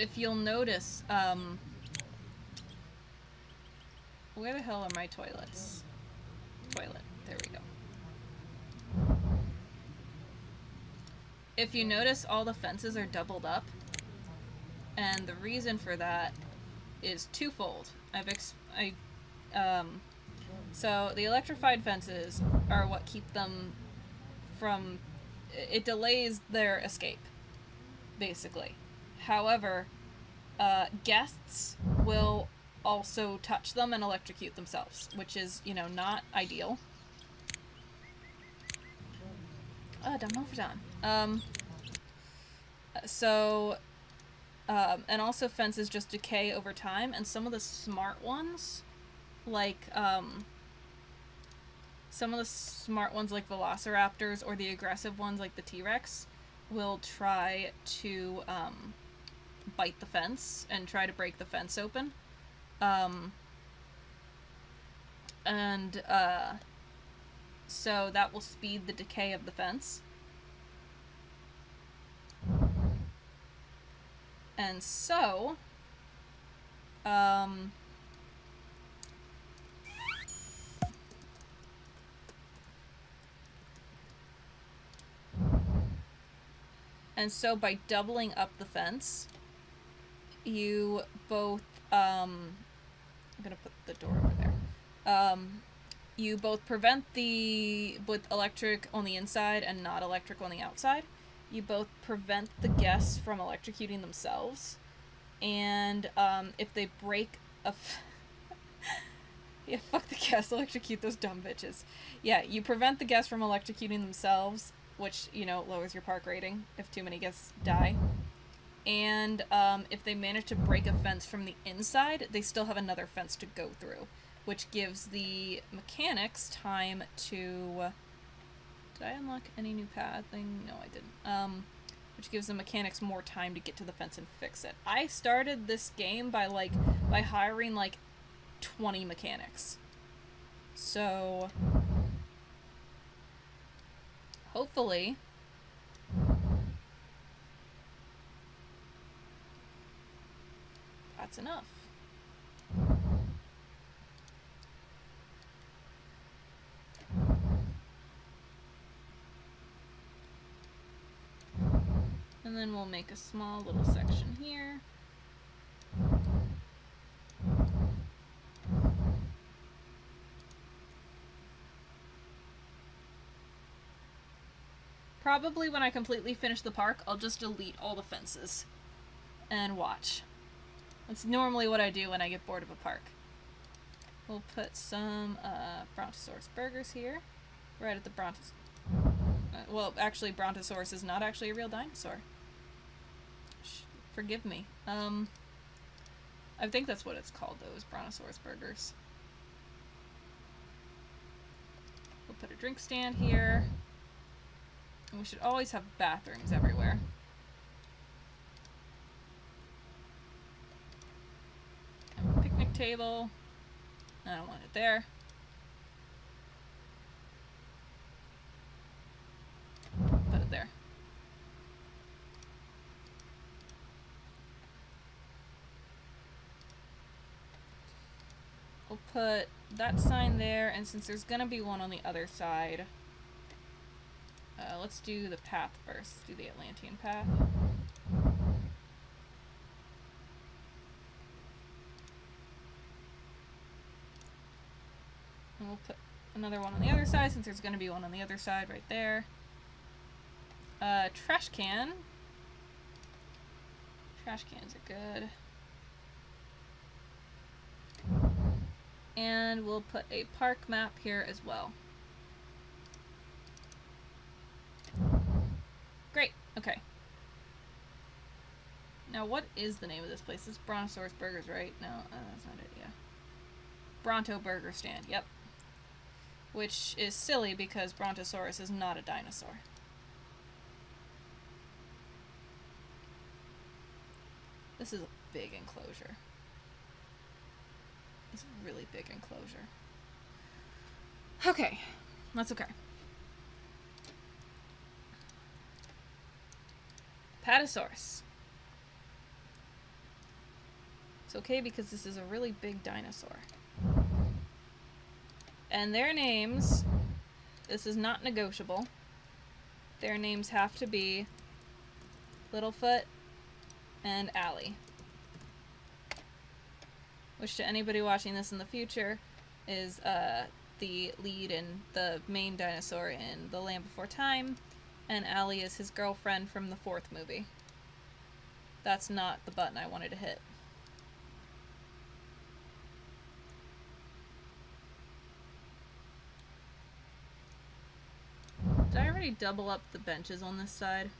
if you'll notice, um, where the hell are my toilets? Toilet. There we go. If you notice, all the fences are doubled up. And the reason for that is twofold. I've ex- I, um, so the electrified fences are what keep them from, it delays their escape, basically. However, uh, guests will also touch them and electrocute themselves, which is, you know, not ideal. Uh, Dimorphodon. Um, so, um, and also fences just decay over time, and some of the smart ones, like, um, some of the smart ones like Velociraptors or the aggressive ones like the T-Rex will try to, um, bite the fence and try to break the fence open. Um, and uh, so that will speed the decay of the fence. And so, um, and so by doubling up the fence, you both um, I'm gonna put the door over there. Um, you both prevent the with electric on the inside and not electric on the outside. You both prevent the guests from electrocuting themselves, and um, if they break a. Yeah, fuck the guests, electrocute those dumb bitches. Yeah, you prevent the guests from electrocuting themselves, which you know lowers your park rating if too many guests die and um, if they manage to break a fence from the inside, they still have another fence to go through, which gives the mechanics time to. Did I unlock any new pad thing? No, I didn't. Um, which gives the mechanics more time to get to the fence and fix it. I started this game by like by hiring like 20 mechanics. So hopefully that's enough. And then we'll make a small little section here. Probably when I completely finish the park, I'll just delete all the fences and watch. That's normally what I do when I get bored of a park. We'll put some uh, Brontosaurus burgers here, right at the Brontos. Uh, well, actually, Brontosaurus is not actually a real dinosaur. Sh forgive me. Um, I think that's what it's called, those Brontosaurus burgers. We'll put a drink stand here. And we should always have bathrooms everywhere. Table. I don't want it there. Put it there. We'll put that sign there, and since there's gonna be one on the other side, uh, let's do the path first. Do the Atlantean path. And we'll put another one on the other side since there's going to be one on the other side right there. Uh, trash can. Trash cans are good. And we'll put a park map here as well. Great, okay. Now what is the name of this place? Is Brontosaurus Burgers, right? No, uh, that's not it, yeah. Bronto Burger Stand, yep. Which is silly because Brontosaurus is not a dinosaur. This is a big enclosure. It's a really big enclosure. Okay, that's okay. Apatosaurus. It's okay because this is a really big dinosaur. And their names, this is not negotiable. Their names have to be Littlefoot and Allie. Which to anybody watching this in the future is uh, the lead and the main dinosaur in The Land Before Time, and Allie is his girlfriend from the fourth movie. That's not the button I wanted to hit. Did I already double up the benches on this side?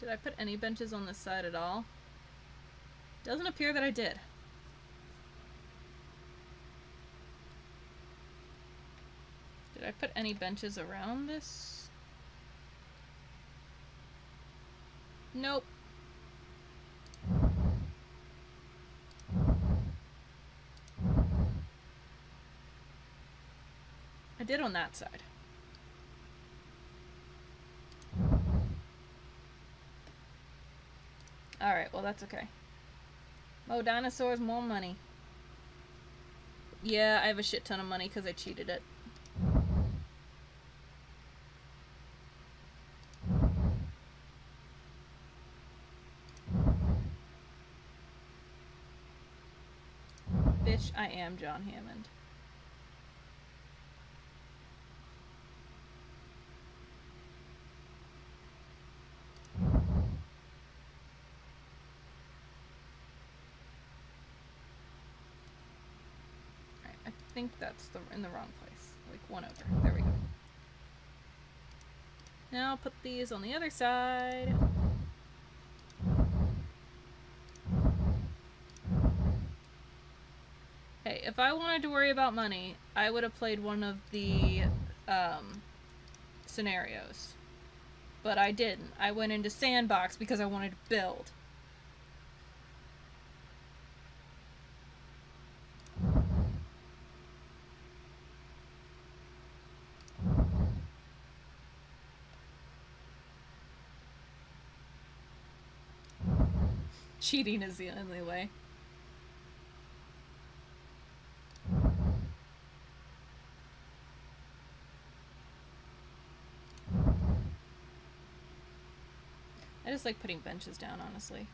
Did I put any benches on this side at all? Doesn't appear that I did. Did I put any benches around this? Nope. Did on that side. Alright, well that's okay. More dinosaurs, more money. Yeah, I have a shit ton of money because I cheated it. Bitch, I am John Hammond. Alright, I think that's the in the wrong place. Like one over. There we go. Now I'll put these on the other side. Hey, if I wanted to worry about money, I would have played one of the um, scenarios. But I didn't. I went into Sandbox because I wanted to build. Cheating is the only way. I just like putting benches down, honestly.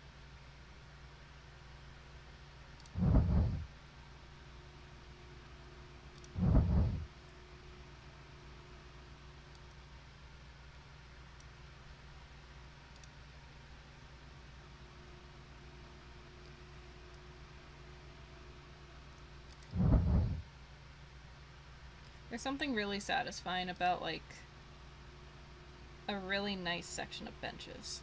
There's something really satisfying about, like, a really nice section of benches.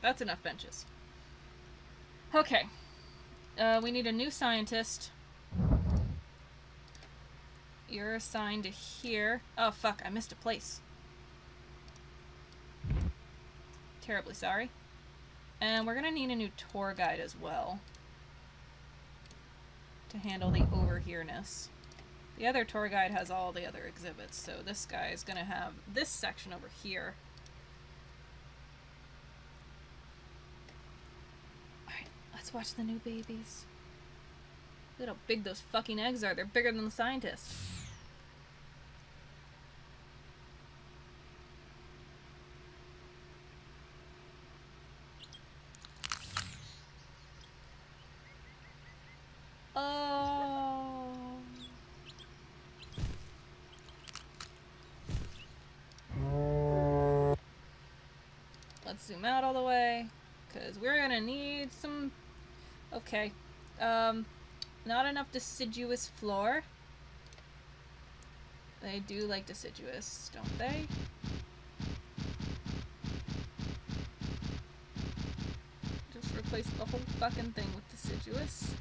That's enough benches. Okay. Uh, we need a new scientist. You're assigned to here. Oh, fuck, I missed a place. Terribly sorry. And we're gonna need a new tour guide as well. To handle the over here-ness. The other tour guide has all the other exhibits, so this guy is gonna have this section over here. Alright, watch the new babies. Look how big those fucking eggs are. They're bigger than the scientists. Oh. Let's zoom out all the way, because we're gonna need some... Okay. Um, not enough deciduous floor. They do like deciduous, don't they? Just replace the whole fucking thing with deciduous.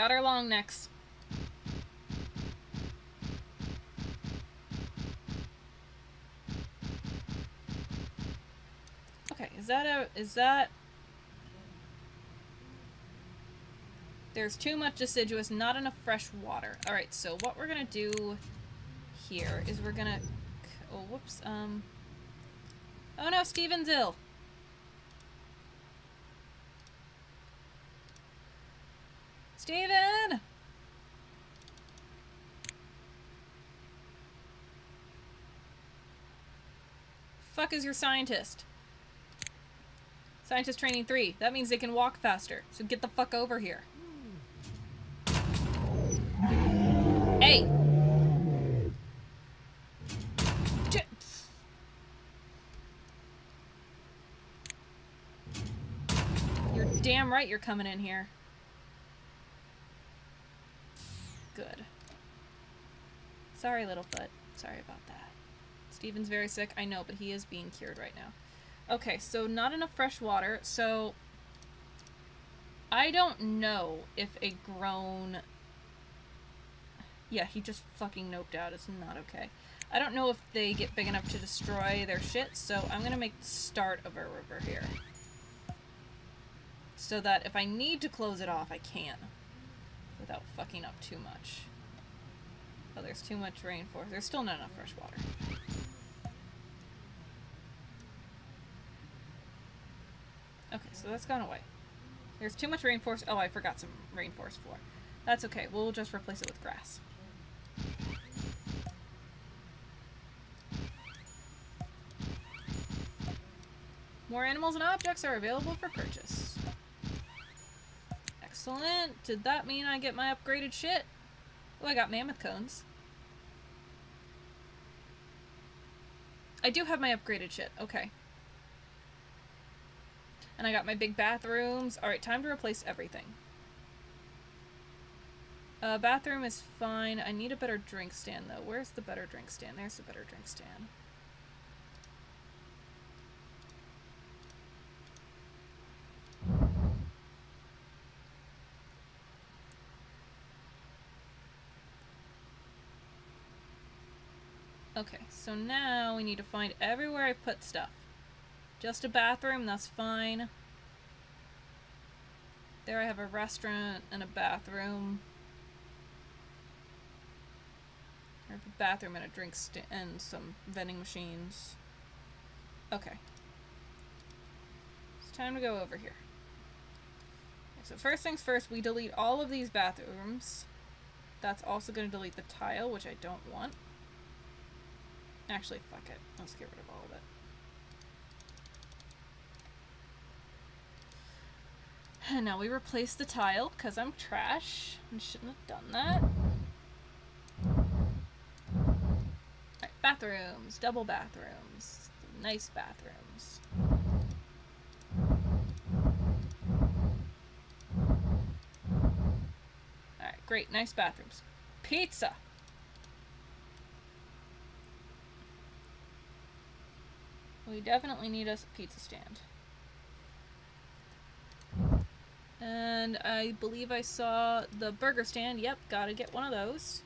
Got our long necks. Okay, is that a is that There's too much deciduous, not enough fresh water. Alright, so what we're gonna do here is we're gonna oh whoops, um Oh no, Steven's ill. Steven! Fuck is your scientist? Scientist training three. That means they can walk faster. So get the fuck over here. Hey! You're damn right you're coming in here. Good. Sorry, Littlefoot. Sorry about that. Steven's very sick. I know, but he is being cured right now. Okay, so not enough fresh water. So I don't know if a grown... Yeah, he just fucking noped out. It's not okay. I don't know if they get big enough to destroy their shit, so I'm gonna make the start of a river here. So that if I need to close it off, I can. Without fucking up too much. Oh, there's too much rainforest. There's still not enough fresh water. Okay, so that's gone away. There's too much rainforest. Oh, I forgot some rainforest floor. That's okay. We'll just replace it with grass. More animals and objects are available for purchase. Excellent. Did that mean I get my upgraded shit? Oh, I got mammoth cones. I do have my upgraded shit. Okay. And I got my big bathrooms. Alright, time to replace everything. Uh, bathroom is fine. I need a better drink stand, though. Where's the better drink stand? There's the better drink stand. Okay, so now we need to find everywhere I put stuff. Just a bathroom, that's fine. There I have a restaurant and a bathroom. I have a bathroom and a drink stand and some vending machines. Okay. It's time to go over here. Okay, so first things first, we delete all of these bathrooms. That's also going to delete the tile, which I don't want. Actually, fuck it. Let's get rid of all of it. And now we replace the tile, because I'm trash. I shouldn't have done that. Alright, bathrooms. Double bathrooms. Nice bathrooms. Alright, great. Nice bathrooms. Pizza! We definitely need a pizza stand. And I believe I saw the burger stand. Yep, gotta get one of those.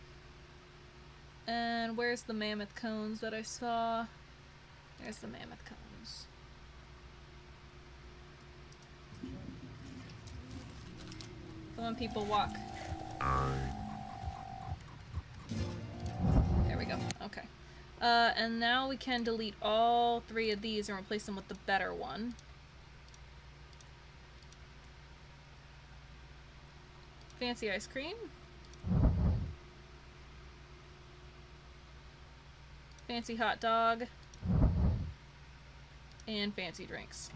And where's the mammoth cones that I saw? There's the mammoth cones. When people walk. There we go. Okay. Uh, and now we can delete all three of these and replace them with the better one. Fancy ice cream. Fancy hot dog. And fancy drinks.